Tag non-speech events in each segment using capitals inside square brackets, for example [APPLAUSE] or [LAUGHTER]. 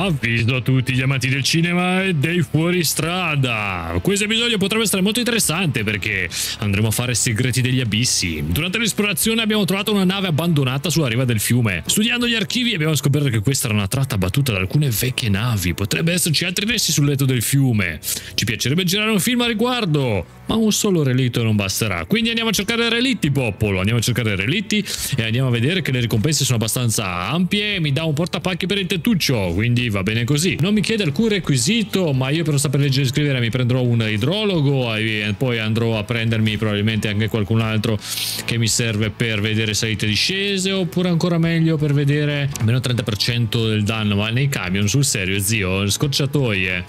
Avviso a tutti gli amanti del cinema e dei fuoristrada. Questo episodio potrebbe essere molto interessante perché andremo a fare segreti degli abissi. Durante l'esplorazione abbiamo trovato una nave abbandonata sulla riva del fiume. Studiando gli archivi abbiamo scoperto che questa era una tratta battuta da alcune vecchie navi. Potrebbe esserci altri resti sul letto del fiume. Ci piacerebbe girare un film a riguardo, ma un solo relitto non basterà. Quindi andiamo a cercare relitti, popolo. Andiamo a cercare relitti e andiamo a vedere che le ricompense sono abbastanza ampie mi dà un portapacchi per il tettuccio. Quindi va bene così. Non mi chiede alcun requisito, ma io per sapere leggere e scrivere mi prenderò un idrologo e poi andrò a prendermi probabilmente anche qualcun altro che mi serve per vedere salite e discese, oppure ancora meglio per vedere meno 30% del danno, ma nei camion, sul serio, zio, scorciatoie.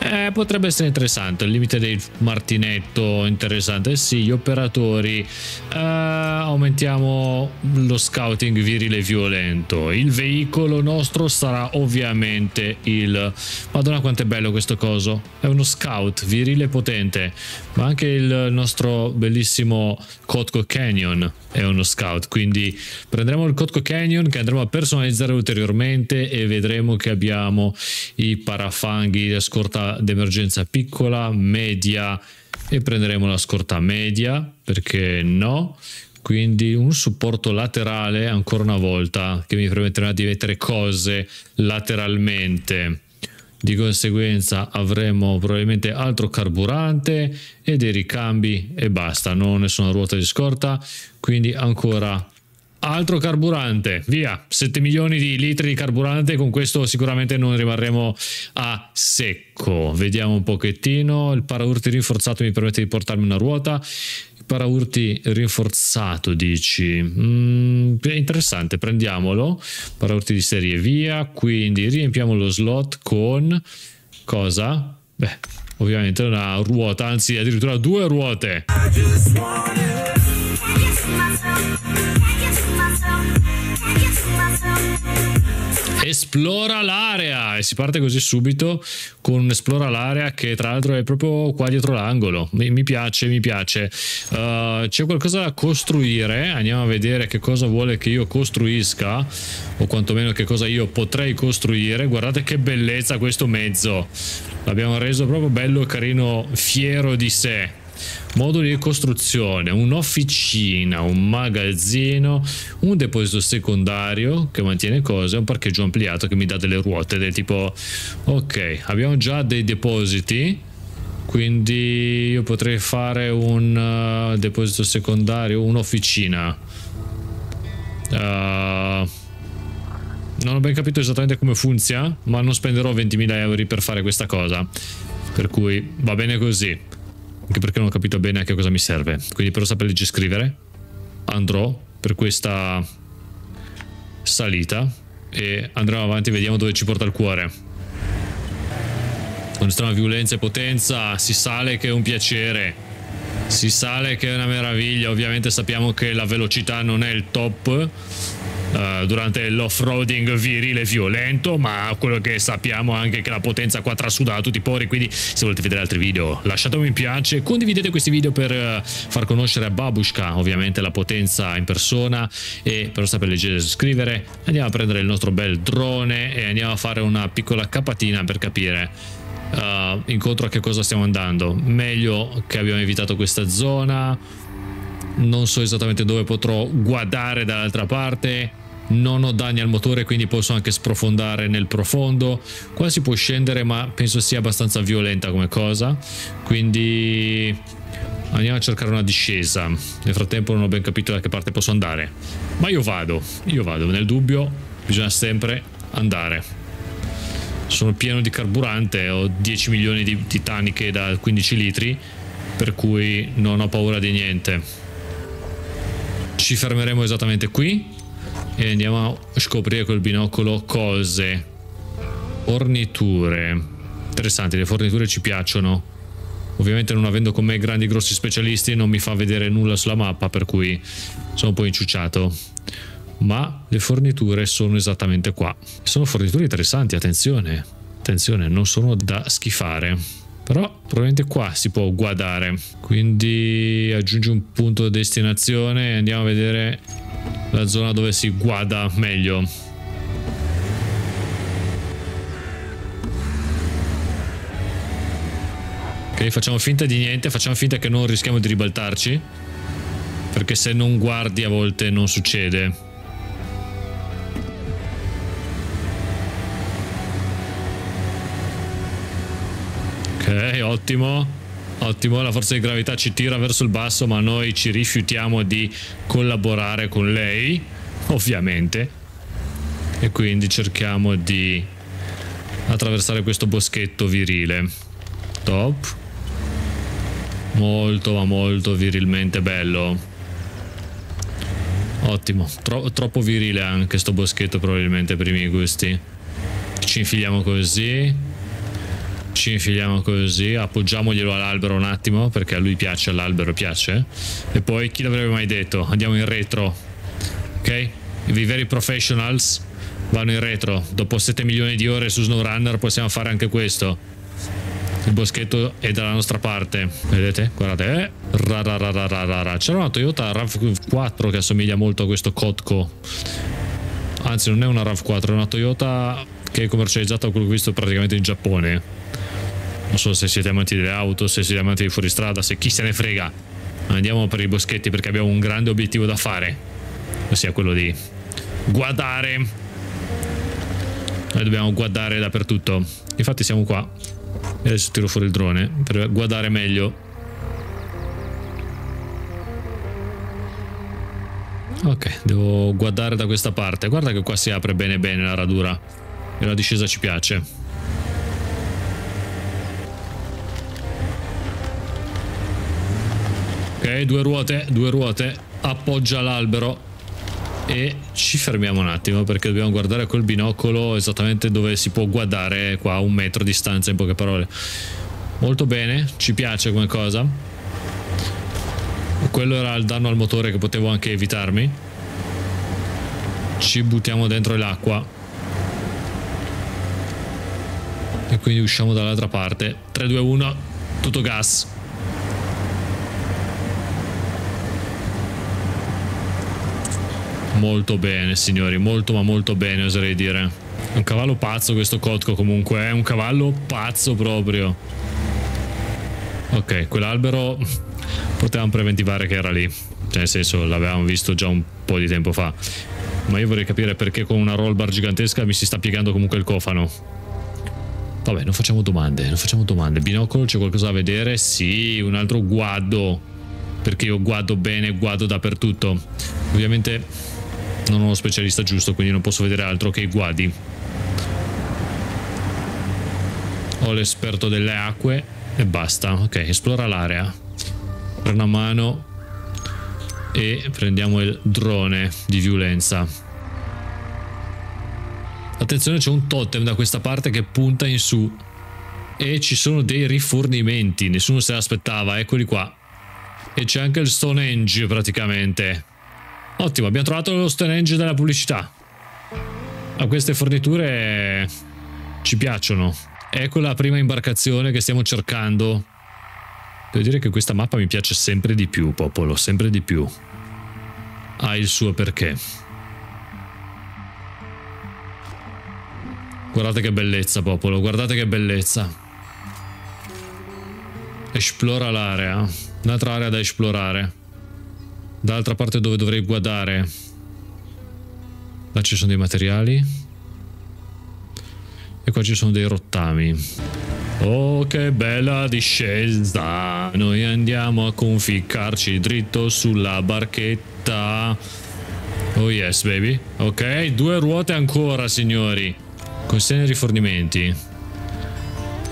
Eh, potrebbe essere interessante, il limite del martinetto interessante, sì, gli operatori, eh, aumentiamo lo scouting virile violento, il veicolo nostro sarà ovviamente il... Madonna quanto è bello questo coso. È uno scout virile potente. Ma anche il nostro bellissimo Kotko Canyon è uno scout. Quindi prenderemo il Kotko Canyon che andremo a personalizzare ulteriormente e vedremo che abbiamo i parafanghi, la scorta d'emergenza piccola, media e prenderemo la scorta media perché no? Quindi un supporto laterale ancora una volta che mi permetterà di mettere cose lateralmente. Di conseguenza avremo probabilmente altro carburante e dei ricambi e basta. Non nessuna ruota di scorta quindi ancora altro carburante. Via. 7 milioni di litri di carburante con questo sicuramente non rimarremo a secco. Vediamo un pochettino. Il paraurti rinforzato mi permette di portarmi una ruota. Paraurti rinforzato dici. Mm, interessante prendiamolo. Paraurti di serie via. Quindi riempiamo lo slot con cosa? Beh ovviamente una ruota anzi addirittura due ruote Esplora l'area e si parte così subito con un esplora l'area che tra l'altro è proprio qua dietro l'angolo. Mi, mi, piace, mi piace. Uh, c'è qualcosa da costruire, andiamo a vedere che cosa vuole che io costruisca o quantomeno che cosa io potrei costruire. Guardate che bellezza questo mezzo. L'abbiamo reso proprio bello, carino, fiero di sé moduli di costruzione, un'officina, un magazzino, un deposito secondario che mantiene cose, un parcheggio ampliato che mi dà delle ruote del tipo ok, abbiamo già dei depositi quindi io potrei fare un uh, deposito secondario, un'officina. Uh, non ho ben capito esattamente come funziona, ma non spenderò 20.000 euro per fare questa cosa. Per cui va bene così anche perché non ho capito bene a che cosa mi serve. Quindi per sapere leggere e scrivere andrò per questa salita e andremo avanti vediamo dove ci porta il cuore. Con estrema violenza e potenza si sale che è un piacere. Si sale che è una meraviglia. Ovviamente sappiamo che la velocità non è il top uh, durante l'off-roading virile e violento, ma quello che sappiamo anche che la potenza qua trasuda da tutti i pori, quindi se volete vedere altri video lasciate un mi piace, condividete questi video per uh, far conoscere a Babushka ovviamente la potenza in persona e per sapere leggere e scrivere andiamo a prendere il nostro bel drone e andiamo a fare una piccola capatina per capire uh, incontro a che cosa stiamo andando. Meglio che abbiamo evitato questa zona, non so esattamente dove potrò guardare dall'altra parte non ho danni al motore quindi posso anche sprofondare nel profondo. Qua si può scendere ma penso sia abbastanza violenta come cosa. Quindi andiamo a cercare una discesa. Nel frattempo non ho ben capito da che parte posso andare. Ma io vado io vado. Nel dubbio bisogna sempre andare. Sono pieno di carburante ho 10 milioni di titaniche da 15 litri per cui non ho paura di niente. Ci fermeremo esattamente qui e andiamo a scoprire col binocolo cose. Forniture. Interessanti le forniture ci piacciono. Ovviamente non avendo con me grandi grossi specialisti non mi fa vedere nulla sulla mappa per cui sono un po' inciucciato. Ma le forniture sono esattamente qua. Sono forniture interessanti attenzione. Attenzione non sono da schifare. Però probabilmente qua si può guardare quindi aggiungi un punto destinazione e andiamo a vedere la zona dove si guarda meglio. Ok, facciamo finta di niente, facciamo finta che non rischiamo di ribaltarci. Perché se non guardi a volte non succede. Ok, ottimo. Ottimo, la forza di gravità ci tira verso il basso, ma noi ci rifiutiamo di collaborare con lei, ovviamente. E quindi cerchiamo di attraversare questo boschetto virile. Top. Molto, ma molto virilmente bello. Ottimo. Tro troppo virile anche sto boschetto probabilmente per i miei gusti. Ci infiliamo così. Ci infiliamo così, appoggiamoglielo all'albero un attimo perché a lui piace, all'albero piace. E poi chi l'avrebbe mai detto? Andiamo in retro. Ok? I veri professionals vanno in retro. Dopo 7 milioni di ore su SnowRunner possiamo fare anche questo. Il boschetto è dalla nostra parte. Vedete? Guardate. Eh? C'era una Toyota RAV4 che assomiglia molto a questo Kotko. Anzi, non è una RAV4, è una Toyota che è commercializzata quello che ho visto praticamente in Giappone non so se siete amanti delle auto, se siete amanti di fuoristrada, se chi se ne frega. Andiamo per i boschetti perché abbiamo un grande obiettivo da fare. Ossia quello di guardare. Noi dobbiamo guardare dappertutto. Infatti siamo qua. E adesso tiro fuori il drone per guardare meglio. Ok, devo guardare da questa parte. Guarda che qua si apre bene bene la radura. E la discesa ci piace. Due ruote, due ruote. Appoggia l'albero. E ci fermiamo un attimo perché dobbiamo guardare col binocolo esattamente dove si può guardare qua a un metro di distanza in poche parole. Molto bene, ci piace come cosa. Quello era il danno al motore che potevo anche evitarmi. Ci buttiamo dentro l'acqua. E quindi usciamo dall'altra parte. 3, 2, 1, tutto gas. Molto bene, signori, molto ma molto bene, oserei dire. Un cavallo pazzo questo Kotko comunque, è un cavallo pazzo proprio. Ok, quell'albero potevamo preventivare che era lì. Cioè, nel senso, l'avevamo visto già un po' di tempo fa. Ma io vorrei capire perché con una roll bar gigantesca mi si sta piegando comunque il cofano. Vabbè, non facciamo domande, non facciamo domande. Binocolo, c'è qualcosa da vedere? Sì, un altro guado. Perché io guardo bene, guardo dappertutto. Ovviamente non ho lo specialista giusto, quindi non posso vedere altro che i guadi. Ho l'esperto delle acque e basta. Ok, esplora l'area. Prendo una mano e prendiamo il drone di violenza. Attenzione, c'è un totem da questa parte che punta in su. E ci sono dei rifornimenti, nessuno se l'aspettava, eccoli qua. E c'è anche il Stonehenge praticamente. Ottimo, abbiamo trovato lo Stonehenge della pubblicità. Ma queste forniture ci piacciono. Ecco la prima imbarcazione che stiamo cercando. Devo dire che questa mappa mi piace sempre di più, popolo, sempre di più. Ha il suo perché. Guardate che bellezza, popolo, guardate che bellezza. Esplora l'area. Un'altra area da esplorare. Dall'altra parte dove dovrei guardare. Là ci sono dei materiali. E qua ci sono dei rottami. Oh, che bella discesa! Noi andiamo a conficcarci dritto sulla barchetta. Oh yes, baby. Ok, due ruote ancora, signori. Consegna rifornimenti.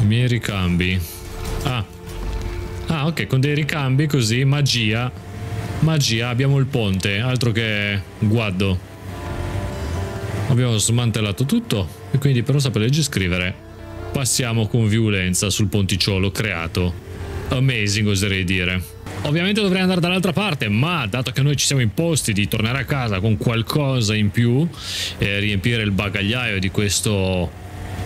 I miei ricambi. Ah. Ah, ok, con dei ricambi così, magia Magia, abbiamo il ponte, altro che guardo. Abbiamo smantellato tutto e quindi per non sapere leggere e scrivere passiamo con violenza sul ponticciolo creato. Amazing oserei dire. Ovviamente dovrei andare dall'altra parte, ma dato che noi ci siamo imposti di tornare a casa con qualcosa in più e riempire il bagagliaio di questo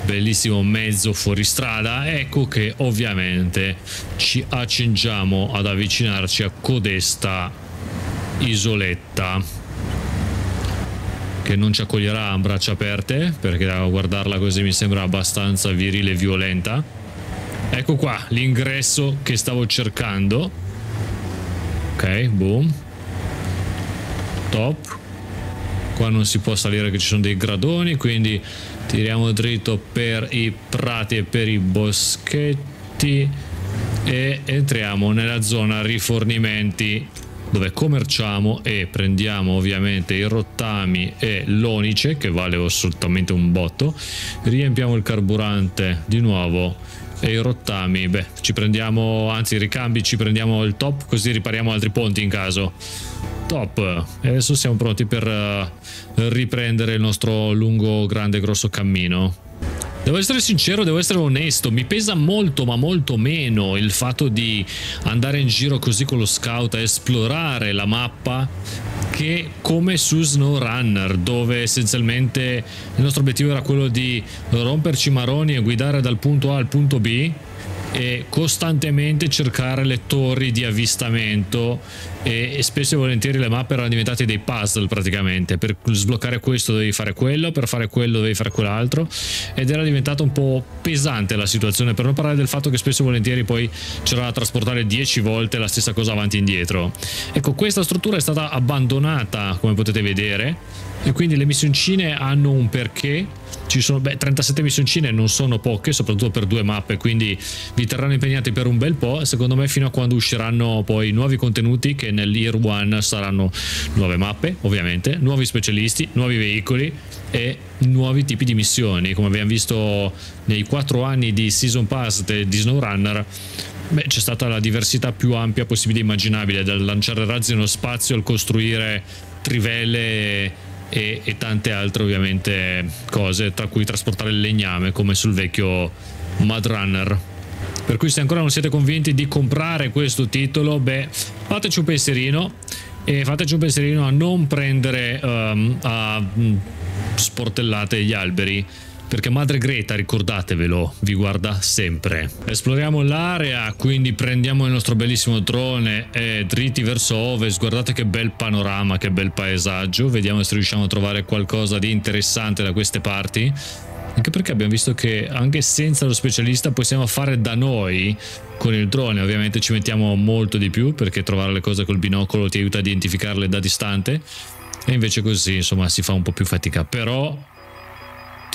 bellissimo mezzo fuoristrada, ecco che ovviamente ci accingiamo ad avvicinarci a codesta isoletta che non ci accoglierà a braccia aperte perché a guardarla così mi sembra abbastanza virile e violenta Ecco qua l'ingresso che stavo cercando. Ok, boom. Top. Qua non si può salire che ci sono dei gradoni, quindi tiriamo dritto per i prati e per i boschetti e entriamo nella zona rifornimenti dove commerciamo e prendiamo ovviamente i rottami e l'onice che vale assolutamente un botto. Riempiamo il carburante di nuovo e i rottami beh ci prendiamo anzi i ricambi ci prendiamo il top così ripariamo altri ponti in caso. Top. E adesso siamo pronti per uh, riprendere il nostro lungo grande grosso cammino Devo essere sincero, devo essere onesto, mi pesa molto ma molto meno il fatto di andare in giro così con lo scout a esplorare la mappa che come su SnowRunner dove essenzialmente il nostro obiettivo era quello di romperci i maroni e guidare dal punto A al punto B e costantemente cercare le torri di avvistamento e, e, spesso e volentieri le mappe erano diventate dei puzzle praticamente. Per sbloccare questo dovevi fare quello per fare quello dovevi fare quell'altro. Ed era diventata un po' pesante la situazione per non parlare del fatto che spesso e volentieri poi c'era da trasportare 10 volte la stessa cosa avanti e indietro. Ecco questa struttura è stata abbandonata come potete vedere e quindi le missioncine hanno un perché. Ci sono beh, 37 missioncine non sono poche soprattutto per due mappe quindi vi terranno impegnati per un bel po' secondo me fino a quando usciranno poi nuovi contenuti che nell'Year One saranno nuove mappe ovviamente nuovi specialisti nuovi veicoli e nuovi tipi di missioni. Come abbiamo visto nei 4 anni di Season Pass di SnowRunner Beh, c'è stata la diversità più ampia possibile immaginabile, dal lanciare razzi nello spazio al costruire trivelle e, e, tante altre ovviamente cose, tra cui trasportare il legname come sul vecchio Mud Runner. Per cui se ancora non siete convinti di comprare questo titolo, beh, fateci un pensierino e fateci un pensierino a non prendere um, a mm, sportellate gli alberi perché Madre Greta, ricordatevelo, vi guarda sempre. Esploriamo l'area, quindi prendiamo il nostro bellissimo drone e dritti verso ovest, guardate che bel panorama, che bel paesaggio, vediamo se riusciamo a trovare qualcosa di interessante da queste parti. Anche perché abbiamo visto che anche senza lo specialista possiamo fare da noi con il drone, ovviamente ci mettiamo molto di più perché trovare le cose col binocolo ti aiuta a identificarle da distante. E invece così insomma si fa un po' più fatica, però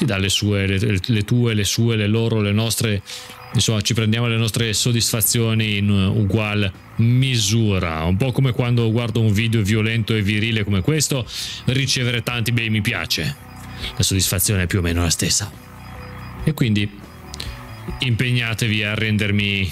ti dà le sue, le, le tue, le sue, le loro, le nostre insomma ci prendiamo le nostre soddisfazioni in ugual misura un po' come quando guardo un video violento e virile come questo ricevere tanti bei mi piace la soddisfazione è più o meno la stessa e quindi impegnatevi a rendermi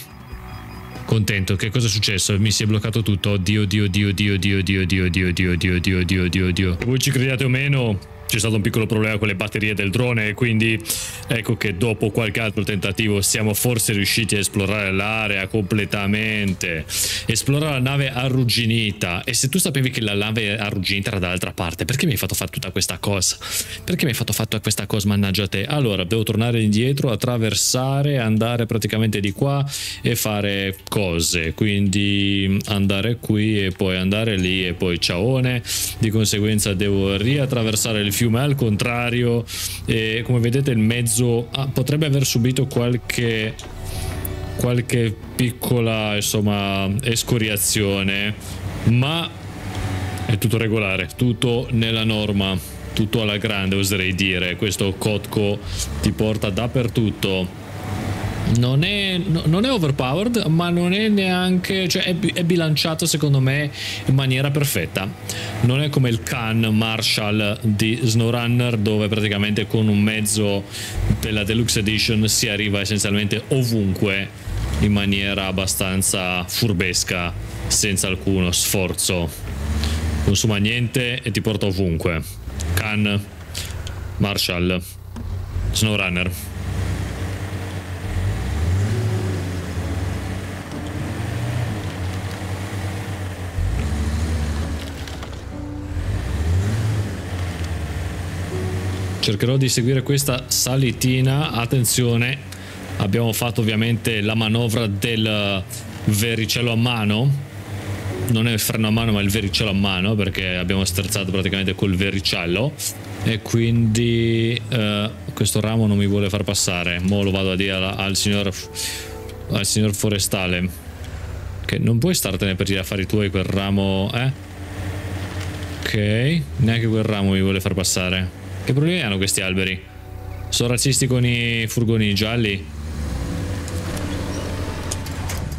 contento che cosa è successo mi si è bloccato tutto oddio oddio oddio oddio oddio oddio oddio oddio oddio oddio oddio oddio voi ci crediate o meno c'è stato un piccolo problema con le batterie del drone quindi ecco che dopo qualche altro tentativo siamo forse riusciti a esplorare l'area completamente esplorare la nave arrugginita. E se tu sapevi che la nave arrugginita era dall'altra parte perché mi hai fatto fare tutta questa cosa? Perché mi hai fatto fare questa cosa mannaggia te? Allora devo tornare indietro attraversare andare praticamente di qua e fare cose. Quindi andare qui e poi andare lì e poi ciaone. Di conseguenza devo riattraversare il fiume al contrario e come vedete il mezzo ah, potrebbe aver subito qualche qualche piccola insomma escoriazione ma è tutto regolare tutto nella norma tutto alla grande oserei dire. Questo Kotko ti porta dappertutto non è, non è, overpowered, ma non è neanche. cioè è, è, bilanciato secondo me in maniera perfetta. Non è come il Khan Marshall di SnowRunner, dove praticamente con un mezzo della Deluxe Edition si arriva essenzialmente ovunque in maniera abbastanza furbesca, senza alcuno sforzo. Consuma niente e ti porta ovunque. Khan Marshall SnowRunner. Cercherò di seguire questa salitina attenzione abbiamo fatto ovviamente la manovra del vericello a mano non è il freno a mano ma il vericello a mano perché abbiamo sterzato praticamente col vericello e quindi eh, questo ramo non mi vuole far passare mo lo vado a dire al, al signor al signor forestale. Che non puoi startene per gli affari tuoi quel ramo, eh? Ok, neanche quel ramo mi vuole far passare. Che problemi hanno questi alberi? Sono razzisti con i furgoni gialli?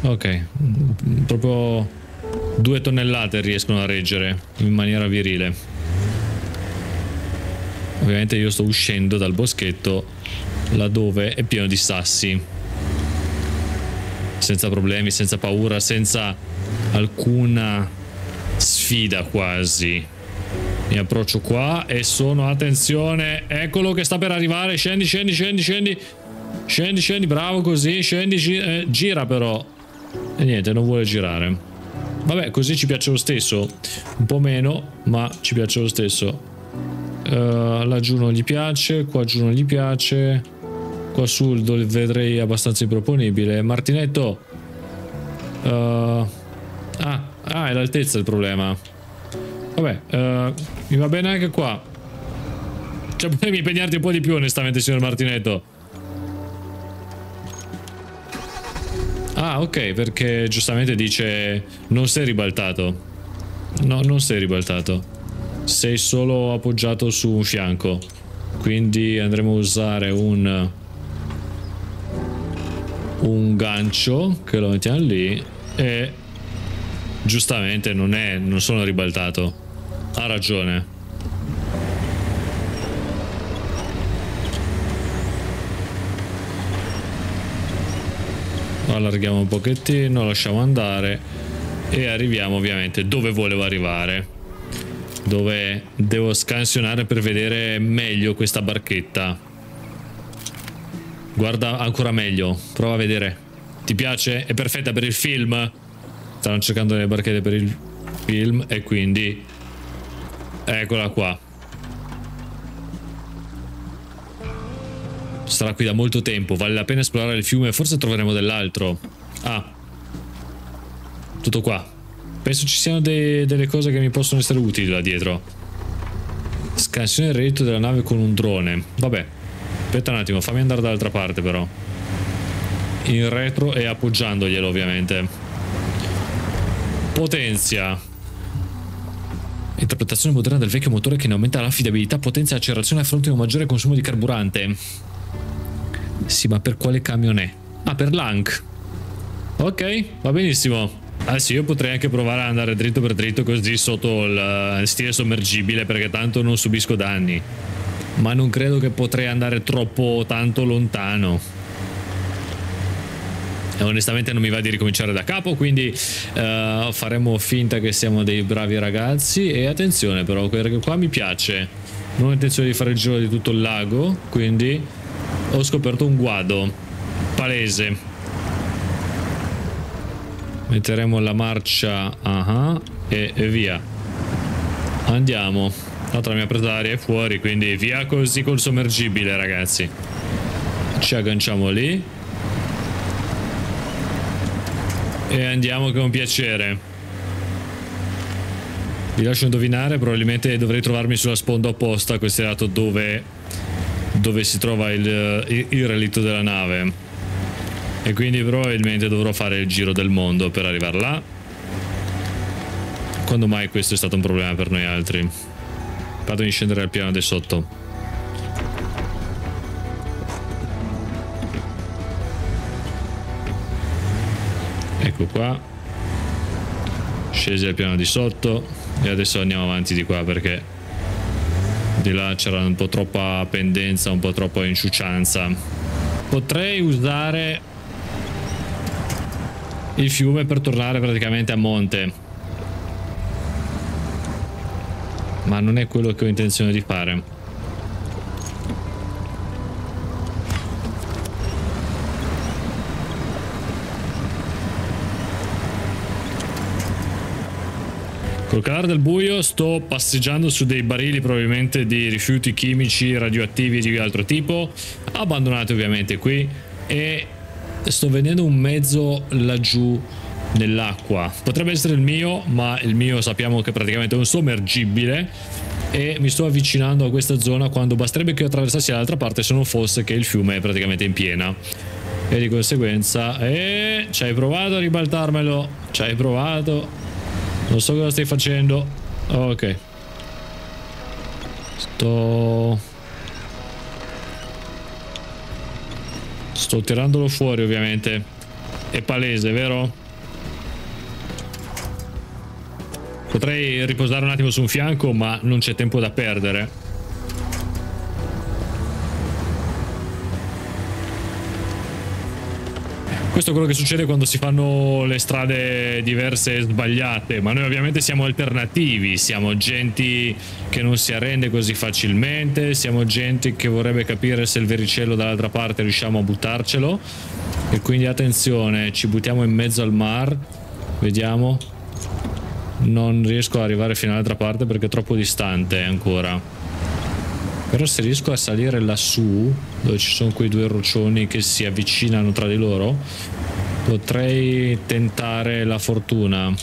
Ok, proprio due tonnellate riescono a reggere in maniera virile. Ovviamente io sto uscendo dal boschetto laddove è pieno di sassi. Senza problemi, senza paura, senza alcuna sfida quasi. Mi approccio qua e sono, attenzione, eccolo che sta per arrivare, scendi, scendi, scendi, scendi. Scendi, scendi, bravo così, scendi, gi eh, gira però. E niente, non vuole girare. Vabbè, così ci piace lo stesso. Un po' meno, ma ci piace lo stesso. Uh, laggiù non gli piace, qua giù non gli piace. Qua sul dove vedrei abbastanza improponibile. Martinetto. Uh, ah, ah, è l'altezza il problema. Vabbè, uh, mi va bene anche qua. Cioè, [LAUGHS] potevi impegnarti un po' di più, onestamente, signor Martinetto. Ah, ok, perché giustamente dice non sei ribaltato. No, non sei ribaltato. Sei solo appoggiato su un fianco. Quindi andremo a usare un un gancio che lo mettiamo lì e giustamente non è non sono ribaltato. Ha ragione. allarghiamo un pochettino lasciamo andare e arriviamo ovviamente dove volevo arrivare dove devo scansionare per vedere meglio questa barchetta guarda ancora meglio prova a vedere ti piace? è perfetta per il film stanno cercando le barchette per il film e quindi eccola qua Sarà qui da molto tempo, vale la pena esplorare il fiume, forse troveremo dell'altro. Ah. Tutto qua. Penso ci siano de delle cose che mi possono essere utili là dietro. Scansione il reddito della nave con un drone. Vabbè. Aspetta un attimo, fammi andare dall'altra parte però. In retro e appoggiandoglielo ovviamente. Potenzia. Interpretazione moderna del vecchio motore che ne aumenta l'affidabilità, potenza e accelerazione a fronte di un maggiore consumo di carburante. Sì, ma per quale camion è? Ah, per l'Ank. Ok, va benissimo. Ah sì, io potrei anche provare ad andare dritto per dritto così sotto il uh, stile sommergibile perché tanto non subisco danni. Ma non credo che potrei andare troppo tanto lontano. E onestamente non mi va di ricominciare da capo, quindi uh, faremo finta che siamo dei bravi ragazzi. E attenzione però, perché qua mi piace. Non ho intenzione di fare il giro di tutto il lago, quindi ho scoperto un guado. Palese. Metteremo la marcia uh -huh, e, e, via. Andiamo. Tanto la mia presa d'aria è fuori quindi via così col sommergibile ragazzi. Ci agganciamo lì e andiamo con piacere. Vi lascio indovinare probabilmente dovrei trovarmi sulla sponda opposta questo è lato dove dove si trova il, il, il relitto della nave. E quindi probabilmente dovrò fare il giro del mondo per arrivare là quando mai questo è stato un problema per noi altri. Vado a scendere al piano di sotto ecco qua scesi al piano di sotto e adesso andiamo avanti di qua perché di là c'era un po' troppa pendenza, un po' troppa inciucianza. Potrei usare il fiume per tornare praticamente a monte. Ma non è quello che ho intenzione di fare. Col calare del buio sto passeggiando su dei barili probabilmente di rifiuti chimici radioattivi di altro tipo, abbandonati ovviamente qui, e sto vedendo un mezzo laggiù nell'acqua. Potrebbe essere il mio, ma il mio sappiamo che praticamente è un sommergibile e mi sto avvicinando a questa zona quando basterebbe che io attraversassi dall'altra parte se non fosse che il fiume è praticamente in piena. e di conseguenza eh, ci hai provato a ribaltarmelo ci hai provato non so cosa stai facendo. Ok. Sto sto tirandolo fuori ovviamente. È palese vero? potrei riposare un attimo su un fianco ma non c'è tempo da perdere Questo è quello che succede quando si fanno le strade diverse e sbagliate, ma noi ovviamente siamo alternativi, siamo gente che non si arrende così facilmente, siamo gente che vorrebbe capire se il vericello dall'altra parte riusciamo a buttarcelo e quindi attenzione, ci buttiamo in mezzo al mar, vediamo, non riesco ad arrivare fino all'altra parte perché è troppo distante ancora. Però se riesco a salire lassù, dove ci sono quei due roccioni che si avvicinano tra di loro, potrei tentare la fortuna.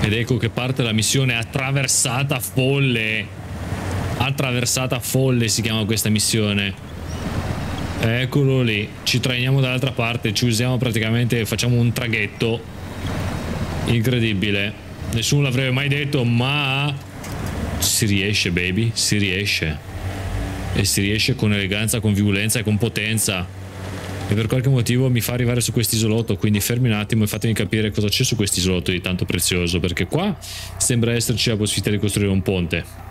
Ed ecco che parte la missione attraversata folle. Attraversata folle si chiama questa missione. Eccolo lì, ci trainiamo dall'altra parte, ci usiamo praticamente, facciamo un traghetto incredibile. Nessuno l'avrebbe mai detto, ma si riesce baby, si riesce e si riesce con eleganza, con violenza e con potenza. E per qualche motivo mi fa arrivare su quest'isolotto, quindi fermi un attimo e fatemi capire cosa c'è su quest'isolotto di tanto prezioso, perché qua sembra esserci la possibilità di costruire un ponte.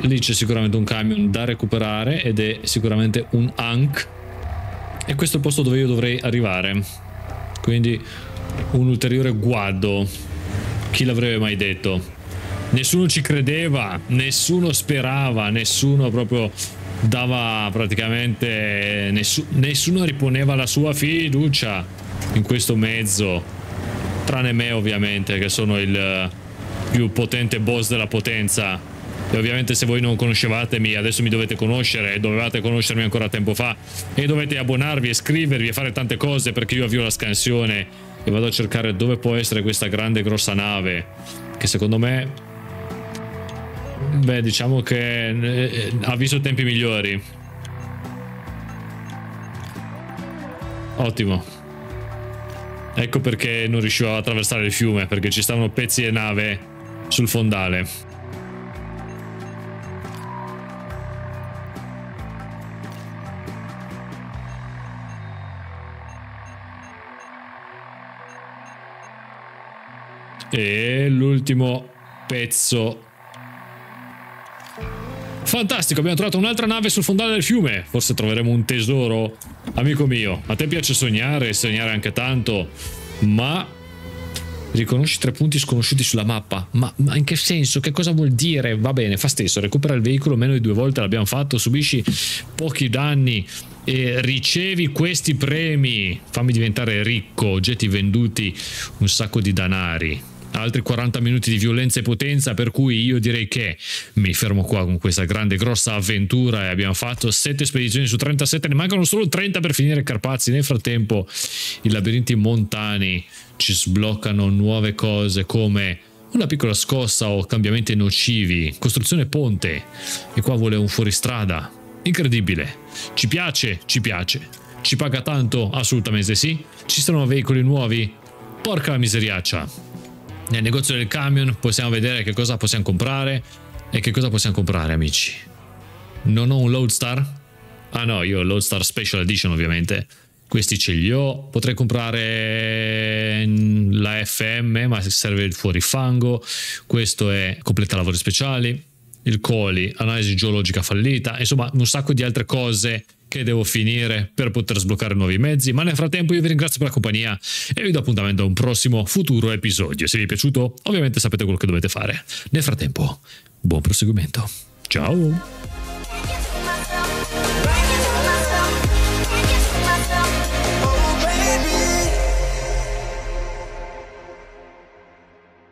Lì c'è sicuramente un camion da recuperare ed è sicuramente un Ankh. E questo è il posto dove io dovrei arrivare. Quindi un ulteriore guado. Chi l'avrebbe mai detto? Nessuno ci credeva, nessuno sperava, nessuno proprio dava praticamente nessu nessuno riponeva la sua fiducia in questo mezzo tranne me ovviamente che sono il più potente boss della potenza. E ovviamente se voi non conoscevatemi adesso mi dovete conoscere dovevate conoscermi ancora tempo fa e dovete abbonarvi e scrivervi e fare tante cose perché io avvio la scansione e vado a cercare dove può essere questa grande grossa nave che secondo me Beh, diciamo che eh, ha visto tempi migliori. Ottimo. Ecco perché non riuscivo a attraversare il fiume, perché ci stavano pezzi e nave sul fondale. E l'ultimo pezzo Fantastico, abbiamo trovato un'altra nave sul fondale del fiume. Forse troveremo un tesoro. Amico mio, a te piace sognare, sognare anche tanto, ma riconosci tre punti sconosciuti sulla mappa. Ma, ma, in che senso? Che cosa vuol dire? Va bene, fa stesso, recupera il veicolo meno di due volte l'abbiamo fatto, subisci pochi danni e ricevi questi premi. Fammi diventare ricco, oggetti venduti, un sacco di danari altri 40 minuti di violenza e potenza, per cui io direi che mi fermo qua con questa grande grossa avventura e abbiamo fatto 7 spedizioni su 37, ne mancano solo 30 per finire Carpazzi. Nel frattempo i labirinti montani ci sbloccano nuove cose come una piccola scossa o cambiamenti nocivi, costruzione ponte e qua vuole un fuoristrada. Incredibile. Ci piace, ci piace. Ci paga tanto? Assolutamente sì. Ci sono veicoli nuovi? Porca la miseriaccia. Nel negozio del camion possiamo vedere che cosa possiamo comprare e che cosa possiamo comprare amici. Non ho un Loadstar? Ah no, io ho Loadstar Special Edition ovviamente. Questi ce li ho. Potrei comprare la FM ma serve il fuorifango. Questo è completa lavori speciali. Il Coli, analisi geologica fallita. Insomma un sacco di altre cose che devo finire per poter sbloccare nuovi mezzi, ma nel frattempo io vi ringrazio per la compagnia e vi do appuntamento a un prossimo futuro episodio. Se vi è piaciuto, ovviamente sapete quello che dovete fare. Nel frattempo, buon proseguimento. Ciao!